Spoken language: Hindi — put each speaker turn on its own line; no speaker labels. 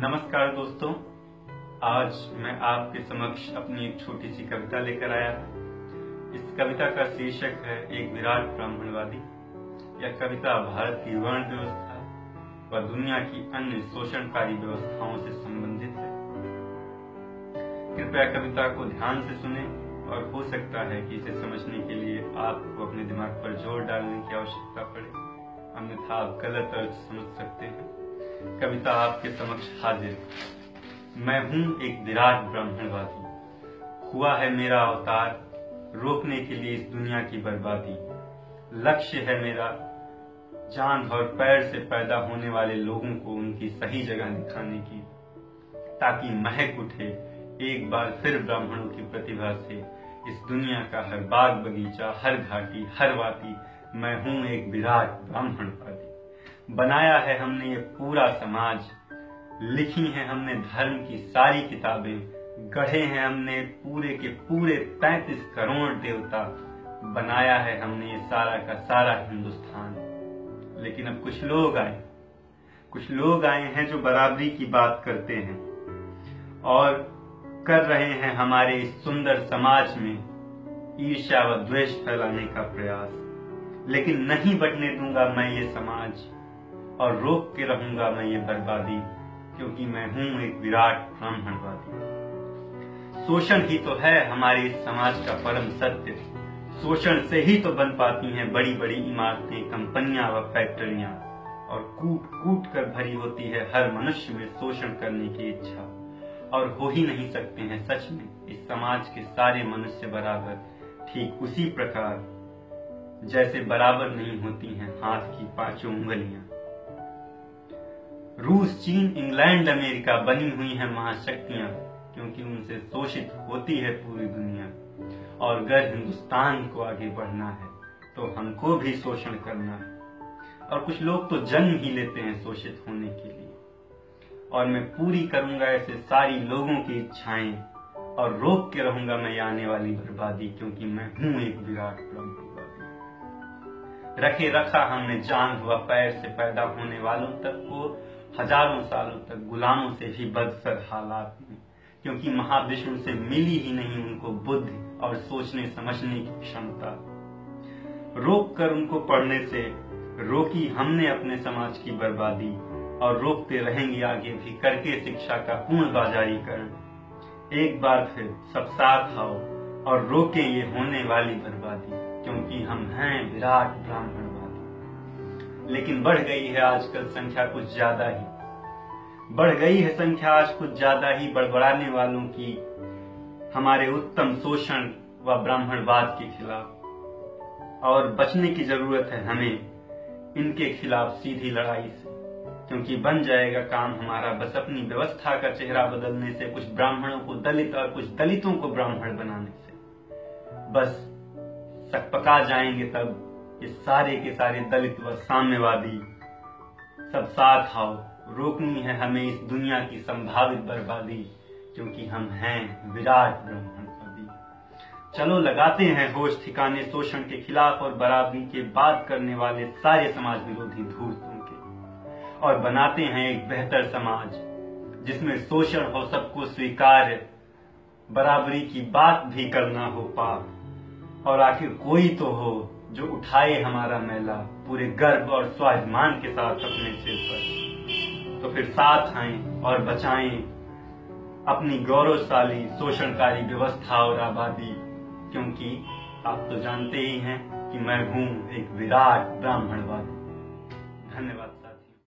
नमस्कार दोस्तों, आज मैं आपके समक्ष अपनी एक छोटी सी कविता लेकर आया। इस कविता का शीर्षक है एक विराट ब्राह्मणवादी। यह कविता भारत की वर्ण व्यवस्था व दुनिया की अन्य शोषणकारी व्यवस्थाओं से संबंधित है। कृपया कविता को ध्यान से सुने और हो सकता है कि इसे समझने के लिए आपको अपने दिमाग पर ज़ोर डालने की आवश्यकता पड़े। अन्यथा आप गलत अर्थ समझ सकते हैं। कविता आपके समक्ष हाजिर। मैं हूँ एक विराट ब्राह्मणवादी। हुआ है मेरा अवतार, रोकने के लिए इस दुनिया की बर्बादी। लक्ष्य है मेरा, जान और पैर से पैदा होने वाले लोगों को उनकी सही जगह दिखाने की। ताकि महक उठे एक बार फिर ब्राह्मणों की प्रतिभा से। इस दुनिया का हर बाग बगीचा, हर घाटी, हर वाती, मैं हूँ एक विराट ब्राह्मणवादी। बनाया है हमने ये पूरा समाज, लिखी है हमने धर्म की सारी किताबें, गढ़े हैं हमने पूरे के पूरे पैंतीस करोड़ देवता, बनाया है हमने ये सारा का सारा हिंदुस्तान। लेकिन अब कुछ लोग आए, कुछ लोग आए हैं जो बराबरी की बात करते हैं और कर रहे हैं हमारे इस सुंदर समाज में ईर्ष्या व द्वेष फैलाने का प्रयास। लेकिन नहीं बटने दूँगा मैं ये समाज। और रोक के रहूँगा मैं ये बर्बादी, क्योंकि मैं हूँ एक विराट ब्राह्मणवादी शोषण ही तो है हमारे समाज का परम सत्य। शोषण से ही तो बन पाती हैं बड़ी बड़ी इमारतें, कंपनियाँ व फैक्ट्रियाँ, और कूट कूट कर भरी होती है हर मनुष्य में शोषण करने की इच्छा। और हो ही नहीं सकते हैं सच में, इस समाज के सारे मनुष्य बराबर, ठीक उसी प्रकार, जैसे बराबर नहीं होती हैं हाथ की पाँचों उंगलियाँ। रूस, चीन, इंग्लैंड, अमेरिका बनी हुई है महाशक्तियाँ, क्योंकि उनसे शोषित होती है पूरी दुनिया, और अगर हिंदुस्तान को आगे बढ़ना है तो हमको भी शोषण करना है। और कुछ लोग तो जन्म ही लेते हैं शोषित होने के लिए। और मैं पूरी करूँगा ऐसे सारी लोगों की इच्छाएँ, और रोक के रहूँगा मैं आने वाली बर्बादी, क्योंकि मैं हूँ एक विराट ब्रह्मवादी रखे रखा हमने जान हुआ पैर से पैदा होने वालों तक को हज़ारों सालों तक गुलामों से भी बदसर हालात में, क्योंकि महाविष्णु से मिली ही नहीं उनको बुद्धि और सोचने समझने की क्षमता। रोक कर उनको पढ़ने से रोकी हमने अपने समाज की बर्बादी और रोकते रहेंगे आगे भी करके शिक्षा का पूर्ण बाजारीकरण। एक बार फिर सब साथ आओ और रोके ये होने वाली बर्बादी, क्योंकि हम हैं विराट ब्राह्मणवादी लेकिन बढ़ गई है आजकल संख्या कुछ ज़्यादा ही। बढ़ गई है संख्या आज कुछ ज़्यादा ही बड़बड़ाने वालों की, हमारे उत्तम शोषण व ब्राह्मणवाद के खिलाफ। और बचने की ज़रूरत है हमें इनके खिलाफ सीधी लड़ाई से, क्योंकि बन जाएगा काम हमारा बस अपनी व्यवस्था का चेहरा बदलने से, कुछ ब्राह्मणों को दलित और कुछ दलितों को ब्राह्मण बनाने से। बस सकपका जाएँगे तब। ये सारे के सारे दलित व साम्यवादी सब साथ आओ। रोकनी है हमें इस दुनिया की संभावित बर्बादी, क्योंकि हम हैं विराट ब्रह्मवादी चलो, लगाते हैं होश, ठिकाने, शोषण के खिलाफ और बराबरी के बात करने वाले सारे समाज विरोधी धूर्तों और बनाते हैं एक बेहतर समाज, जिसमें शोषण हो सबको स्वीकार, बराबरी की बात भी करना हो पाप। और आखिर कोई तो हो जो उठाए हमारा मेला, पूरे गर्व और स्वाभिमान के साथ अपने सिर पर। तो फिर साथ आए और बचाएँ अपनी गौरवशाली, शोषणकारी व्यवस्था और आबादी, क्योंकि आप तो जानते ही हैं कि मैं हूँ एक विराट ब्राह्मणवादी। धन्यवाद।